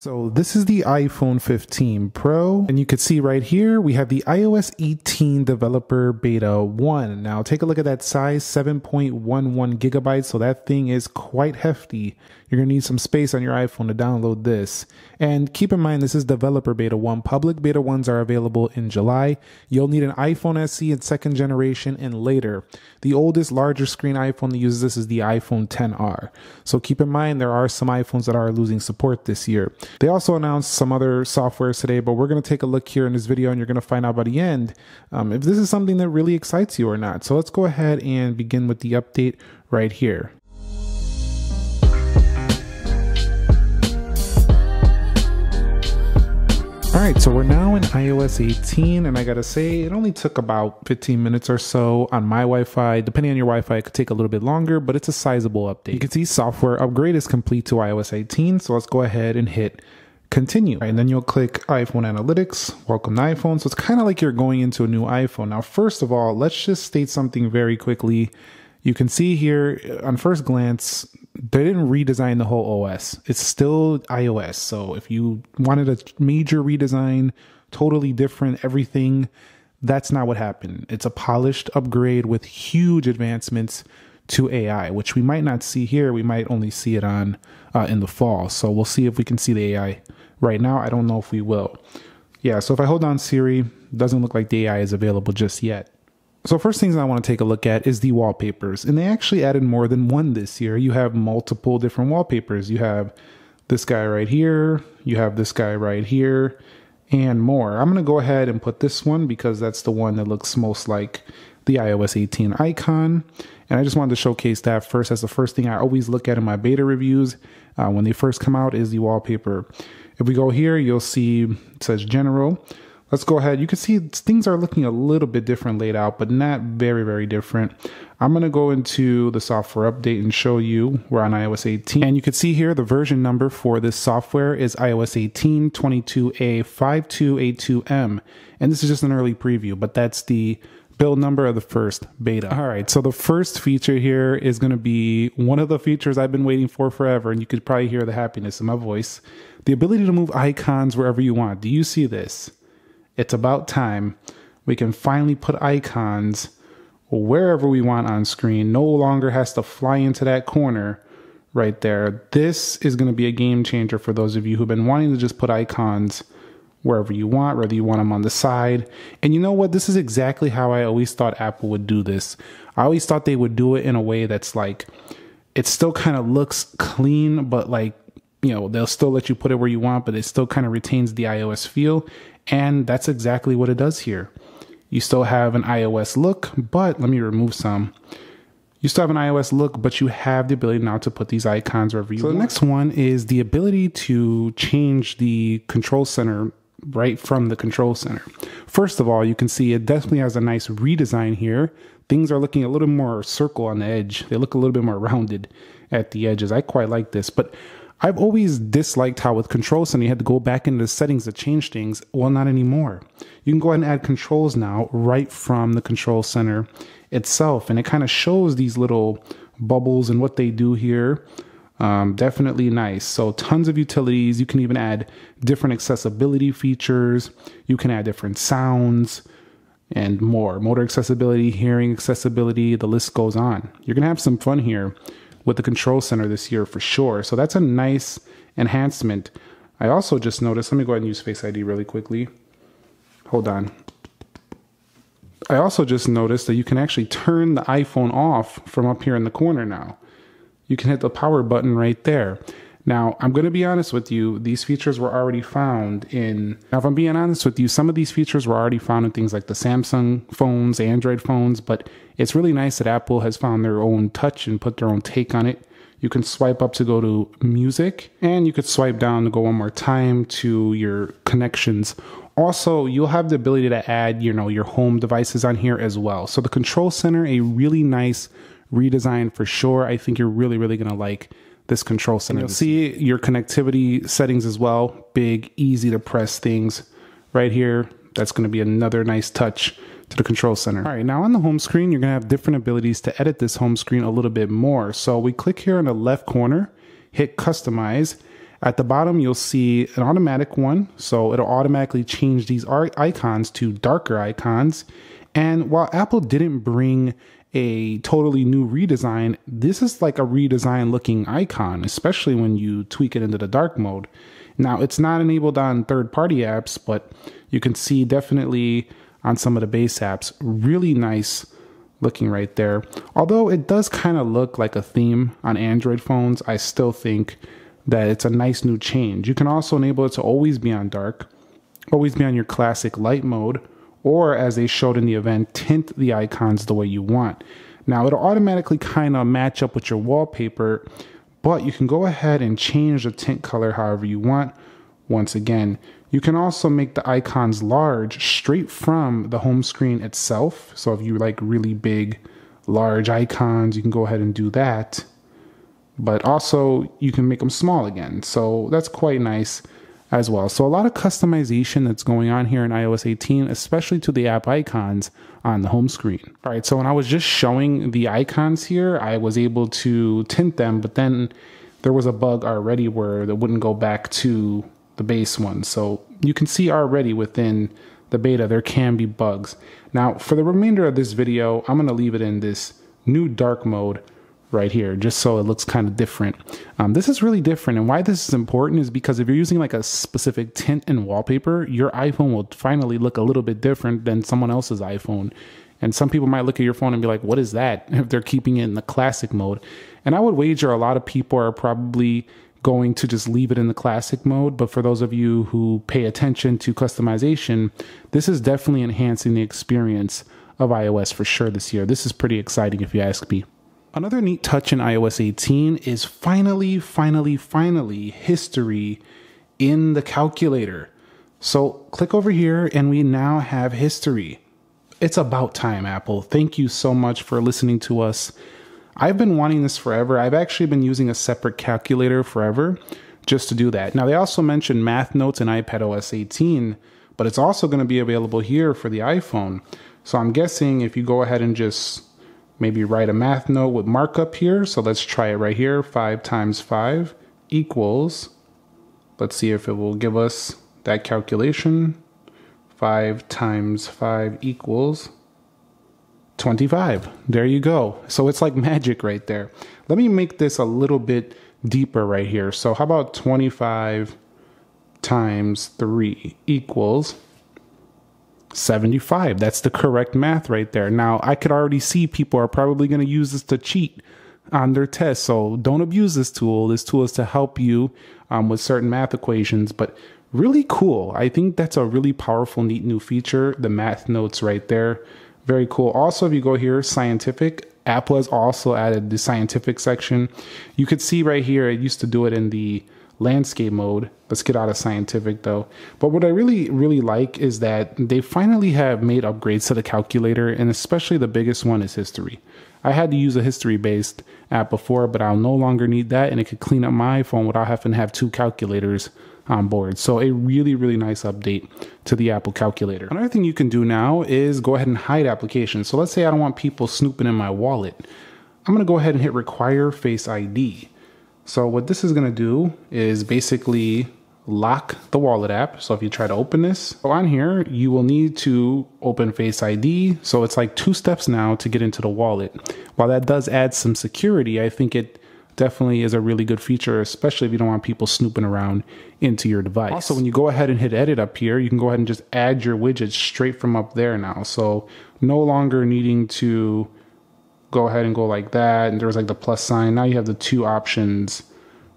So this is the iPhone 15 Pro, and you can see right here, we have the iOS 18 developer beta 1. Now take a look at that size, 7.11 gigabytes, so that thing is quite hefty. You're gonna need some space on your iPhone to download this. And keep in mind, this is developer beta 1. Public beta 1s are available in July. You'll need an iPhone SE in second generation and later. The oldest larger screen iPhone that uses this is the iPhone 10R. So keep in mind, there are some iPhones that are losing support this year. They also announced some other softwares today, but we're going to take a look here in this video and you're going to find out by the end um, if this is something that really excites you or not. So let's go ahead and begin with the update right here. All right, so we're now in iOS 18, and I gotta say, it only took about 15 minutes or so on my Wi Fi. Depending on your Wi Fi, it could take a little bit longer, but it's a sizable update. You can see software upgrade is complete to iOS 18, so let's go ahead and hit continue. And then you'll click iPhone Analytics, welcome to iPhone. So it's kind of like you're going into a new iPhone. Now, first of all, let's just state something very quickly. You can see here on first glance, they didn't redesign the whole OS. It's still iOS. So if you wanted a major redesign, totally different, everything, that's not what happened. It's a polished upgrade with huge advancements to AI, which we might not see here. We might only see it on uh, in the fall. So we'll see if we can see the AI right now. I don't know if we will. Yeah. So if I hold on Siri, doesn't look like the AI is available just yet. So first things I want to take a look at is the wallpapers. And they actually added more than one this year. You have multiple different wallpapers. You have this guy right here, you have this guy right here, and more. I'm going to go ahead and put this one because that's the one that looks most like the iOS 18 icon. And I just wanted to showcase that first. That's the first thing I always look at in my beta reviews uh, when they first come out is the wallpaper. If we go here, you'll see it says general. Let's go ahead. You can see things are looking a little bit different laid out, but not very, very different. I'm going to go into the software update and show you we're on iOS 18. And you can see here the version number for this software is iOS 18 22A5282M. And this is just an early preview, but that's the build number of the first beta. All right, so the first feature here is going to be one of the features I've been waiting for forever, and you could probably hear the happiness in my voice. The ability to move icons wherever you want. Do you see this? It's about time we can finally put icons wherever we want on screen. No longer has to fly into that corner right there. This is going to be a game changer for those of you who've been wanting to just put icons wherever you want, whether you want them on the side. And you know what? This is exactly how I always thought Apple would do this. I always thought they would do it in a way that's like, it still kind of looks clean, but like, you know, they'll still let you put it where you want, but it still kind of retains the iOS feel. And that's exactly what it does here. You still have an iOS look, but let me remove some. You still have an iOS look, but you have the ability now to put these icons wherever you so want. the next one is the ability to change the control center right from the control center. First of all, you can see it definitely has a nice redesign here. Things are looking a little more circle on the edge. They look a little bit more rounded at the edges. I quite like this, but I've always disliked how with Control Center you had to go back into the settings to change things. Well, not anymore. You can go ahead and add controls now right from the Control Center itself, and it kind of shows these little bubbles and what they do here. Um, definitely nice. So tons of utilities. You can even add different accessibility features. You can add different sounds and more. Motor accessibility, hearing accessibility, the list goes on. You're going to have some fun here with the control center this year for sure. So that's a nice enhancement. I also just noticed, let me go ahead and use Face ID really quickly. Hold on. I also just noticed that you can actually turn the iPhone off from up here in the corner now. You can hit the power button right there. Now, I'm going to be honest with you, these features were already found in. Now, if I'm being honest with you, some of these features were already found in things like the Samsung phones, Android phones, but it's really nice that Apple has found their own touch and put their own take on it. You can swipe up to go to music, and you could swipe down to go one more time to your connections. Also, you'll have the ability to add, you know, your home devices on here as well. So the control center, a really nice redesign for sure. I think you're really, really to like this control center. And you'll see your connectivity settings as well. Big, easy to press things right here. That's going to be another nice touch to the control center. All right, now on the home screen, you're going to have different abilities to edit this home screen a little bit more. So we click here in the left corner, hit customize, At the bottom, you'll see an automatic one. So it'll automatically change these icons to darker icons. And while Apple didn't bring a totally new redesign, this is like a redesign looking icon, especially when you tweak it into the dark mode. Now, it's not enabled on third party apps, but you can see definitely on some of the base apps, really nice looking right there. Although it does kind of look like a theme on Android phones, I still think that it's a nice new change. You can also enable it to always be on dark, always be on your classic light mode, or as they showed in the event, tint the icons the way you want. Now it'll automatically kind of match up with your wallpaper, but you can go ahead and change the tint color however you want. Once again, you can also make the icons large straight from the home screen itself. So if you like really big, large icons, you can go ahead and do that. But also you can make them small again. So that's quite nice as well. So a lot of customization that's going on here in iOS 18, especially to the app icons on the home screen. All right, so when I was just showing the icons here, I was able to tint them, but then there was a bug already where that wouldn't go back to the base one. So you can see already within the beta there can be bugs. Now for the remainder of this video, I'm gonna leave it in this new dark mode right here, just so it looks kind of different. Um, this is really different, and why this is important is because if you're using like a specific tint and wallpaper, your iPhone will finally look a little bit different than someone else's iPhone. And some people might look at your phone and be like, what is that? If they're keeping it in the classic mode. And I would wager a lot of people are probably going to just leave it in the classic mode. But for those of you who pay attention to customization, this is definitely enhancing the experience of iOS for sure this year. This is pretty exciting if you ask me. Another neat touch in iOS 18 is finally, finally, finally history in the calculator. So click over here and we now have history. It's about time, Apple. Thank you so much for listening to us I've been wanting this forever. I've actually been using a separate calculator forever just to do that. Now, they also mentioned math notes in iPad OS 18, but it's also going to be available here for the iPhone. So I'm guessing if you go ahead and just maybe write a math note with markup here. So let's try it right here. 5 times 5 equals, let's see if it will give us that calculation. 5 times 5 equals 25. There you go. So it's like magic right there. Let me make this a little bit deeper right here. So how about 25 times 3 equals 75. That's the correct math right there. Now, I could already see people are probably going to use this to cheat on their test. So don't abuse this tool. This tool is to help you um, with certain math equations, but really cool. I think that's a really powerful, neat new feature. The math notes right there. Very cool. Also, if you go here, scientific, Apple has also added the scientific section. You could see right here, it used to do it in the landscape mode. Let's get out of scientific though. But what I really, really like is that they finally have made upgrades to the calculator, and especially the biggest one is history. I had to use a history based app before, but I'll no longer need that, and it could clean up my iPhone without having to have two calculators on board. So a really, really nice update to the Apple calculator. Another thing you can do now is go ahead and hide applications. So let's say I don't want people snooping in my wallet. I'm gonna go ahead and hit require face ID. So what this is gonna do is basically lock the wallet app. So if you try to open this so on here, you will need to open Face ID. So it's like two steps now to get into the wallet. While that does add some security, I think it definitely is a really good feature, especially if you don't want people snooping around into your device. Also, when you go ahead and hit edit up here, you can go ahead and just add your widgets straight from up there now. So no longer needing to go ahead and go like that. And there was like the plus sign. Now you have the two options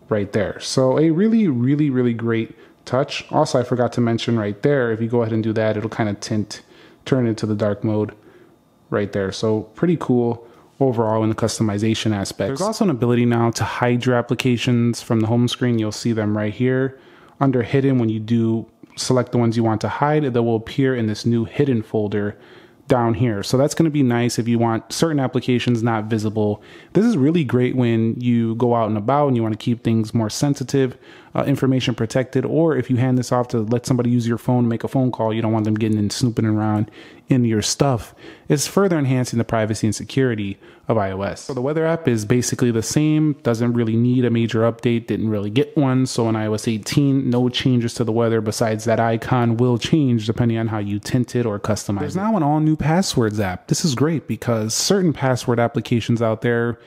right there. So a really, really, really great touch. Also, I forgot to mention right there, if you go ahead and do that, it'll kind of tint, turn into the dark mode right there. So pretty cool overall in the customization aspect. There's also an ability now to hide your applications from the home screen. You'll see them right here. Under hidden, when you do select the ones you want to hide, they will appear in this new hidden folder down here. So that's going to be nice if you want certain applications not visible. This is really great when you go out and about and you want to keep things more sensitive. Uh, information protected, or if you hand this off to let somebody use your phone make a phone call, you don't want them getting and snooping around in your stuff. It's further enhancing the privacy and security of iOS. So the weather app is basically the same, doesn't really need a major update, didn't really get one. So in iOS 18, no changes to the weather besides that icon will change depending on how you tint it or customize There's it. now an all new passwords app. This is great because certain password applications out there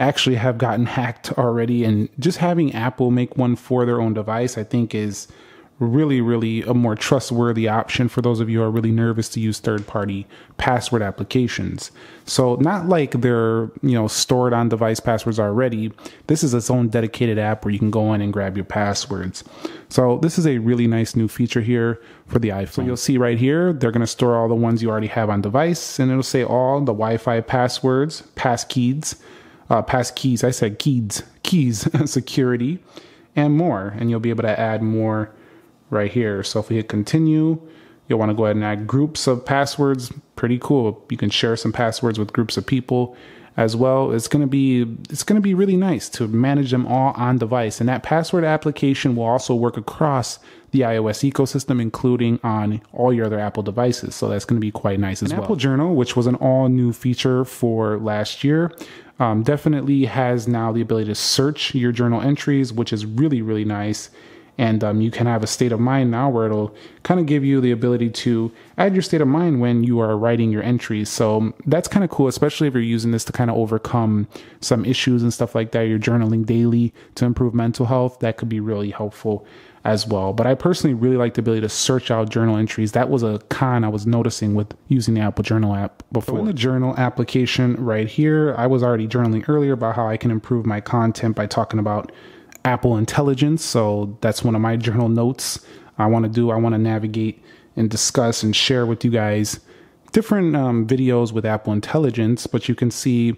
actually have gotten hacked already. And just having Apple make one for their own device, I think is really, really a more trustworthy option for those of you who are really nervous to use third party password applications. So, not like they're, you know, stored on device passwords already. This is its own dedicated app where you can go in and grab your passwords. So, this is a really nice new feature here for the iPhone. So, you'll see right here, they're going to store all the ones you already have on device, and it'll say all the Wi Fi passwords, passkeys uh, pass keys. I said keys, keys, security, and more. And you'll be able to add more right here. So if we hit continue, you'll want to go ahead and add groups of passwords. Pretty cool. You can share some passwords with groups of people as well. It's going to be it's going to be really nice to manage them all on device. And that password application will also work across the iOS ecosystem, including on all your other Apple devices. So that's going to be quite nice as well. Apple Journal, which was an all new feature for last year, um, definitely has now the ability to search your journal entries, which is really, really nice. And um, you can have a state of mind now where it'll kind of give you the ability to add your state of mind when you are writing your entries. So um, that's kind of cool, especially if you're using this to kind of overcome some issues and stuff like that. You're journaling daily to improve mental health. That could be really helpful as well. But I personally really like the ability to search out journal entries. That was a con I was noticing with using the Apple Journal app before. So in the journal application right here, I was already journaling earlier about how I can improve my content by talking about Apple Intelligence. So that's one of my journal notes I want to do. I want to navigate and discuss and share with you guys different um, videos with Apple Intelligence, but you can see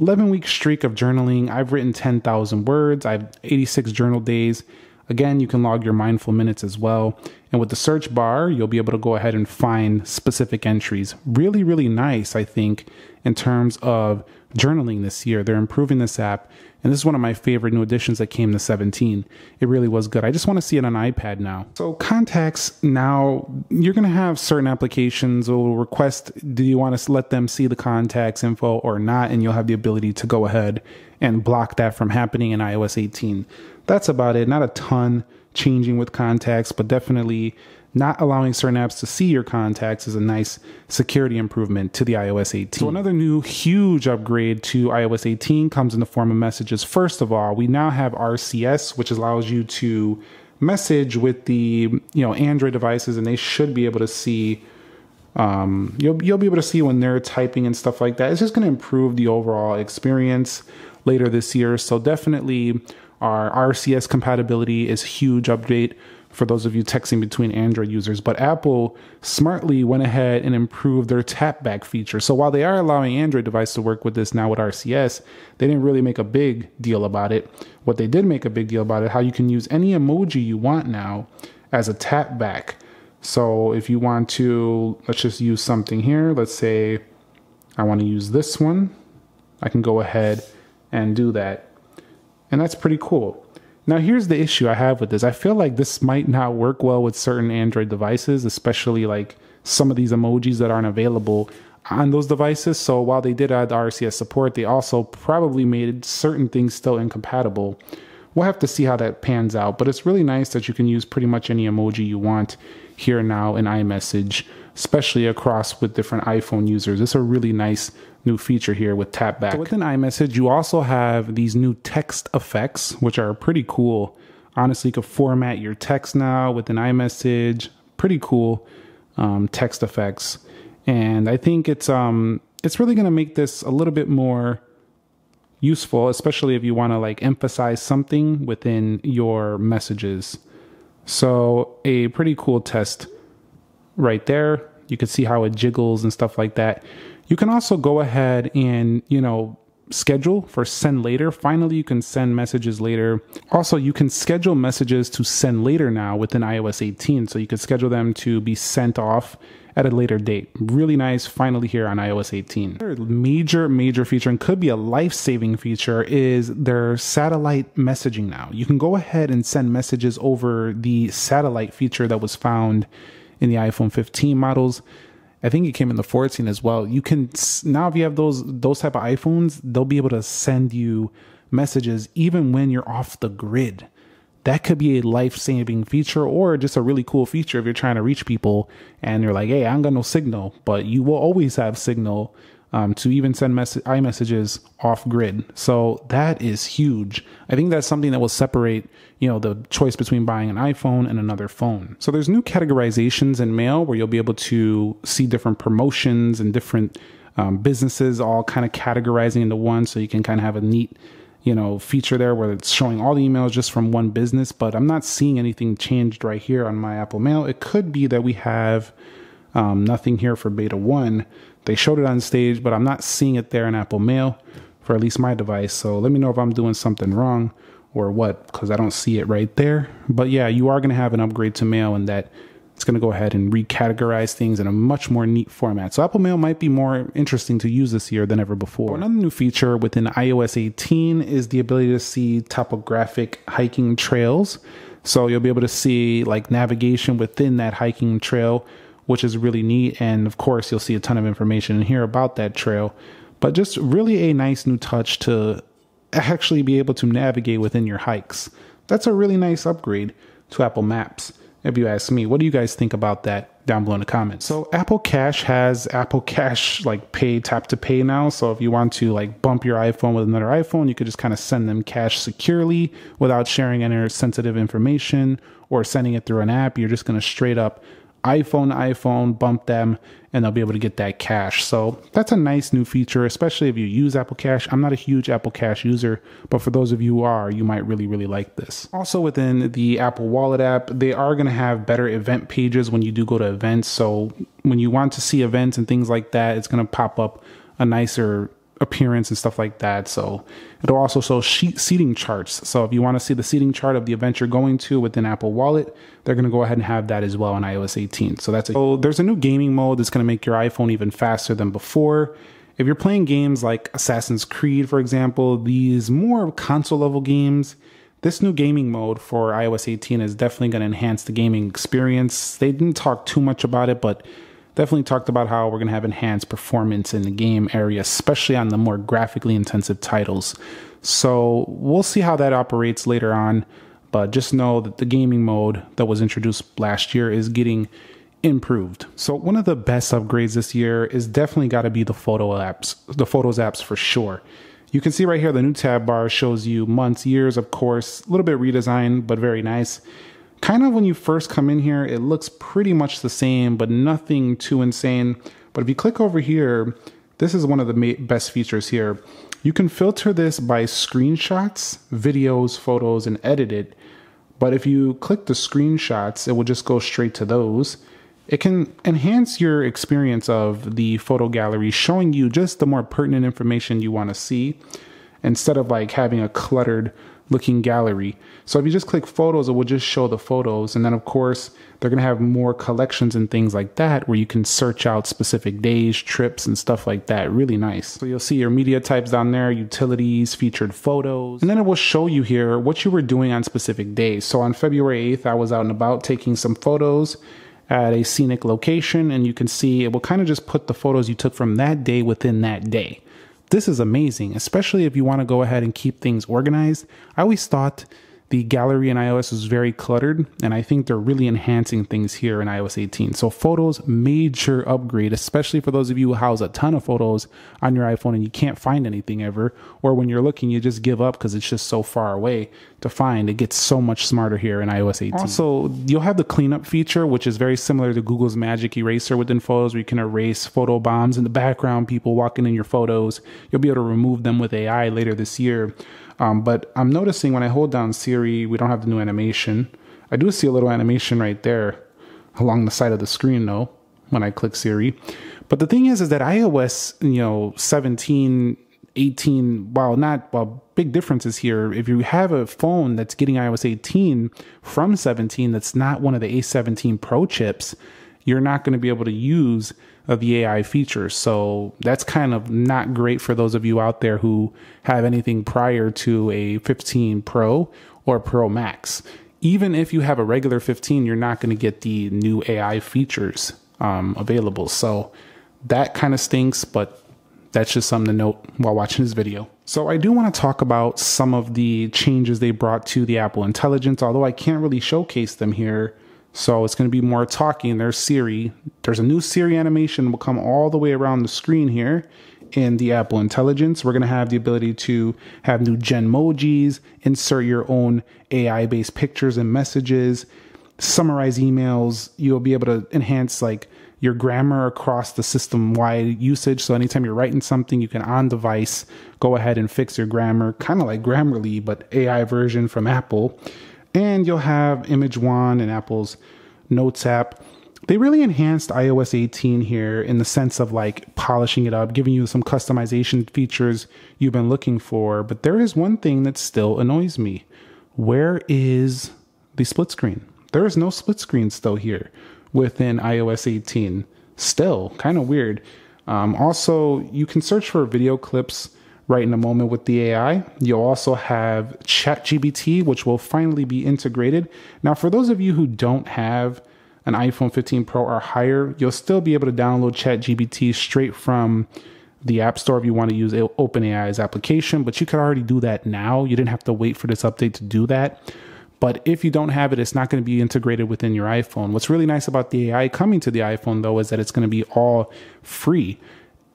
11 week streak of journaling. I've written 10,000 words. I have 86 journal days. Again, you can log your mindful minutes as well. And with the search bar, you'll be able to go ahead and find specific entries. Really, really nice, I think, in terms of journaling this year. They're improving this app. And this is one of my favorite new additions that came to 17. It really was good. I just want to see it on iPad now. So, contacts now, you're going to have certain applications will request do you want to let them see the contacts info or not? And you'll have the ability to go ahead and block that from happening in iOS 18 that's about it. Not a ton changing with contacts, but definitely not allowing certain apps to see your contacts is a nice security improvement to the iOS 18. So another new huge upgrade to iOS 18 comes in the form of messages. First of all, we now have RCS, which allows you to message with the you know Android devices, and they should be able to see. Um, you'll you'll be able to see when they're typing and stuff like that. It's just going to improve the overall experience later this year. So definitely our RCS compatibility is huge update for those of you texting between Android users. But Apple smartly went ahead and improved their tapback feature. So while they are allowing Android devices to work with this now with RCS, they didn't really make a big deal about it. What they did make a big deal about it, how you can use any emoji you want now as a tapback. So if you want to, let's just use something here. Let's say I want to use this one. I can go ahead and do that. And that's pretty cool. Now, here's the issue I have with this. I feel like this might not work well with certain Android devices, especially like some of these emojis that aren't available on those devices. So while they did add the RCS support, they also probably made certain things still incompatible. We'll have to see how that pans out, but it's really nice that you can use pretty much any emoji you want here now in iMessage, especially across with different iPhone users. It's a really nice new feature here with tap back. So within iMessage, you also have these new text effects, which are pretty cool. Honestly, you can format your text now within an iMessage. Pretty cool um, text effects, and I think it's um it's really going to make this a little bit more useful, especially if you want to like emphasize something within your messages. So a pretty cool test right there. You can see how it jiggles and stuff like that. You can also go ahead and, you know, schedule for send later. Finally, you can send messages later. Also, you can schedule messages to send later now within iOS 18. So you could schedule them to be sent off at a later date. Really nice, finally here on iOS 18. Major, major feature and could be a life-saving feature is their satellite messaging now. You can go ahead and send messages over the satellite feature that was found in the iPhone 15 models. I think it came in the 14 as well. You can now if you have those those type of iPhones, they'll be able to send you messages even when you're off the grid that could be a life saving feature or just a really cool feature if you're trying to reach people and you're like, hey, I ain't got no signal, but you will always have signal um, to even send mess- iMessages off grid. So that is huge. I think that's something that will separate, you know, the choice between buying an iPhone and another phone. So there's new categorizations in Mail where you'll be able to see different promotions and different um, businesses all kind of categorizing into one, so you can kind of have a neat you know, feature there where it's showing all the emails just from one business, but I'm not seeing anything changed right here on my Apple Mail. It could be that we have um, nothing here for beta 1. They showed it on stage, but I'm not seeing it there in Apple Mail for at least my device. So let me know if I'm doing something wrong or what, because I don't see it right there. But yeah, you are going to have an upgrade to Mail and that it's going to go ahead and recategorize things in a much more neat format. So Apple Mail might be more interesting to use this year than ever before. Another new feature within iOS 18 is the ability to see topographic hiking trails. So you'll be able to see like navigation within that hiking trail, which is really neat. And of course, you'll see a ton of information in here about that trail. But just really a nice new touch to actually be able to navigate within your hikes. That's a really nice upgrade to Apple Maps if you ask me. What do you guys think about that down below in the comments? So Apple Cash has Apple Cash like pay tap to pay now. So if you want to like bump your iPhone with another iPhone, you could just kind of send them cash securely without sharing any sensitive information or sending it through an app. You're just going to straight up iPhone iPhone, bump them, and they'll be able to get that cash. So that's a nice new feature, especially if you use Apple Cash. I'm not a huge Apple Cash user, but for those of you who are, you might really, really like this. Also, within the Apple Wallet app, they are going to have better event pages when you do go to events. So when you want to see events and things like that, it's going to pop up a nicer appearance and stuff like that. So it'll also show seating charts. So if you want to see the seating chart of the event you're going to within Apple Wallet, they're going to go ahead and have that as well on iOS 18. So that's a, so there's a new gaming mode that's going to make your iPhone even faster than before. If you're playing games like Assassin's Creed, for example, these more console level games, this new gaming mode for iOS 18 is definitely going to enhance the gaming experience. They didn't talk too much about it, but definitely talked about how we're going to have enhanced performance in the game area, especially on the more graphically intensive titles. So we'll see how that operates later on, but just know that the gaming mode that was introduced last year is getting improved. So one of the best upgrades this year is definitely got to be the photo apps, the photos apps for sure. You can see right here the new tab bar shows you months, years, of course, a little bit redesigned, but very nice kind of when you first come in here, it looks pretty much the same, but nothing too insane. But if you click over here, this is one of the best features here. You can filter this by screenshots, videos, photos, and edit it. But if you click the screenshots, it will just go straight to those. It can enhance your experience of the photo gallery, showing you just the more pertinent information you want to see instead of like having a cluttered looking gallery. So if you just click photos, it will just show the photos. And then, of course, they're to have more collections and things like that where you can search out specific days, trips, and stuff like that. Really nice. So you'll see your media types down there, utilities, featured photos. And then it will show you here what you were doing on specific days. So on February 8th, I was out and about taking some photos at a scenic location. And you can see it will kind of just put the photos you took from that day within that day. This is amazing, especially if you want to go ahead and keep things organized. I always thought the gallery in iOS is very cluttered, and I think they're really enhancing things here in iOS 18. So, photos, major upgrade, especially for those of you who house a ton of photos on your iPhone and you can't find anything ever, or when you're looking, you just give up because it's just so far away to find. It gets so much smarter here in iOS 18. Also, you'll have the cleanup feature, which is very similar to Google's Magic Eraser within Photos, where you can erase photo bombs in the background, people walking in your photos. You'll be able to remove them with AI later this year. Um, but I'm noticing when I hold down Siri, we don't have the new animation. I do see a little animation right there along the side of the screen though when I click Siri. But the thing is, is that iOS, you know, 17 18 well not well big differences here if you have a phone that's getting ios 18 from 17 that's not one of the a17 pro chips you're not going to be able to use uh, the ai features so that's kind of not great for those of you out there who have anything prior to a 15 pro or pro max even if you have a regular 15 you're not going to get the new ai features um, available so that kind of stinks but that's just something to note while watching this video. So I do want to talk about some of the changes they brought to the Apple Intelligence, although I can't really showcase them here. So it's going to be more talking. There's Siri. There's a new Siri animation will come all the way around the screen here in the Apple Intelligence. We're going to have the ability to have new Gen Genmojis, insert your own AI based pictures and messages, summarize emails. You'll be able to enhance like your grammar across the system wide usage. So anytime you're writing something, you can on device go ahead and fix your grammar, kind of like Grammarly, but AI version from Apple. And you'll have Image Wand and Apple's Notes app. They really enhanced iOS 18 here in the sense of like polishing it up, giving you some customization features you've been looking for. But there is one thing that still annoys me. Where is the split screen? There is no split screen still here within iOS 18. Still kind of weird. Um, also, you can search for video clips right in a moment with the AI. You'll also have ChatGPT, which will finally be integrated. Now, for those of you who don't have an iPhone 15 Pro or higher, you'll still be able to download ChatGPT straight from the App Store if you want to use OpenAI's application, but you could already do that now. You didn't have to wait for this update to do that. But if you don't have it, it's not going to be integrated within your iPhone. What's really nice about the AI coming to the iPhone, though, is that it's going to be all free.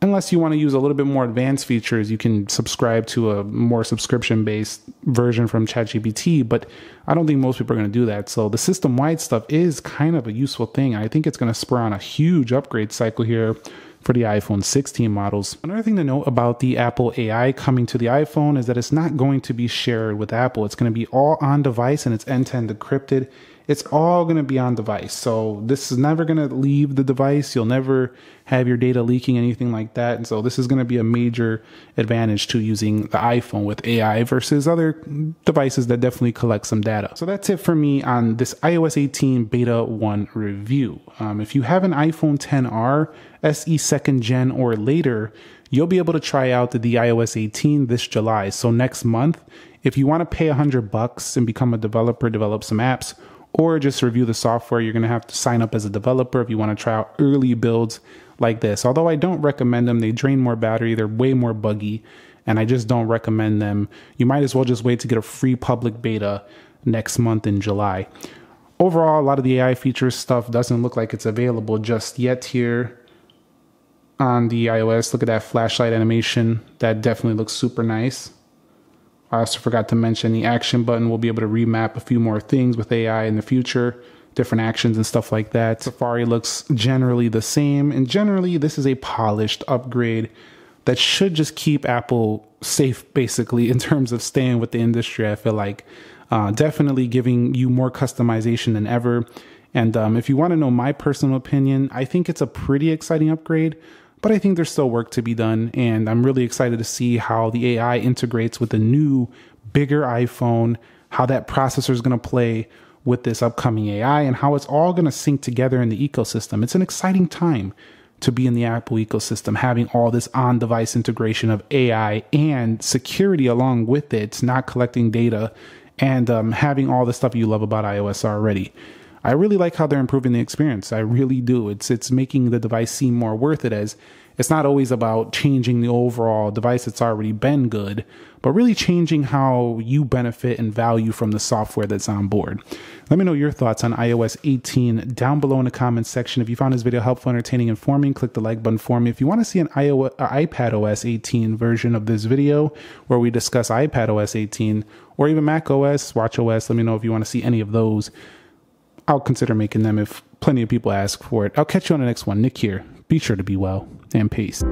Unless you want to use a little bit more advanced features, you can subscribe to a more subscription based version from ChatGPT. But I don't think most people are going to do that. So the system wide stuff is kind of a useful thing. I think it's going to spur on a huge upgrade cycle here for the iPhone 16 models. Another thing to note about the Apple AI coming to the iPhone is that it's not going to be shared with Apple. It's going to be all on device and it's end to end encrypted. It's all going to be on device. So this is never going to leave the device. You'll never have your data leaking, anything like that. And so this is going to be a major advantage to using the iPhone with AI versus other devices that definitely collect some data. So that's it for me on this iOS 18 Beta 1 review. Um, if you have an iPhone 10R, SE second gen or later, you'll be able to try out the, iOS 18 this July. So next month, if you want to pay 100 bucks and become a developer, develop some apps, or just review the software, you're going to have to sign up as a developer if you want to try out early builds like this. Although I don't recommend them, they drain more battery, they're way more buggy, and I just don't recommend them. You might as well just wait to get a free public beta next month in July. Overall, a lot of the AI features stuff doesn't look like it's available just yet here on the iOS. Look at that flashlight animation. That definitely looks super nice. I also forgot to mention the action button. We'll be able to remap a few more things with AI in the future, different actions and stuff like that. Safari looks generally the same, and generally, this is a polished upgrade that should just keep Apple safe, basically, in terms of staying with the industry. I feel like uh, definitely giving you more customization than ever. And um, if you want to know my personal opinion, I think it's a pretty exciting upgrade but I think there's still work to be done. And I'm really excited to see how the AI integrates with the new, bigger iPhone, how that processor is going to play with this upcoming AI, and how it's all going to sync together in the ecosystem. It's an exciting time to be in the Apple ecosystem, having all this on device integration of AI and security along with it. Not collecting data and um, having all the stuff you love about iOS already. I really like how they're improving the experience. I really do. It's it's making the device seem more worth it as it's not always about changing the overall device that's already been good, but really changing how you benefit and value from the software that's on board. Let me know your thoughts on iOS 18 down below in the comments section. If you found this video helpful, entertaining, informing, click the like button for me. If you want to see an iOS, uh, iPad OS 18 version of this video where we discuss iPad OS 18 or even Mac OS, Watch OS, let me know if you want to see any of those. I'll consider making them if plenty of people ask for it. I'll catch you on the next one. Nick here. Be sure to be well and peace.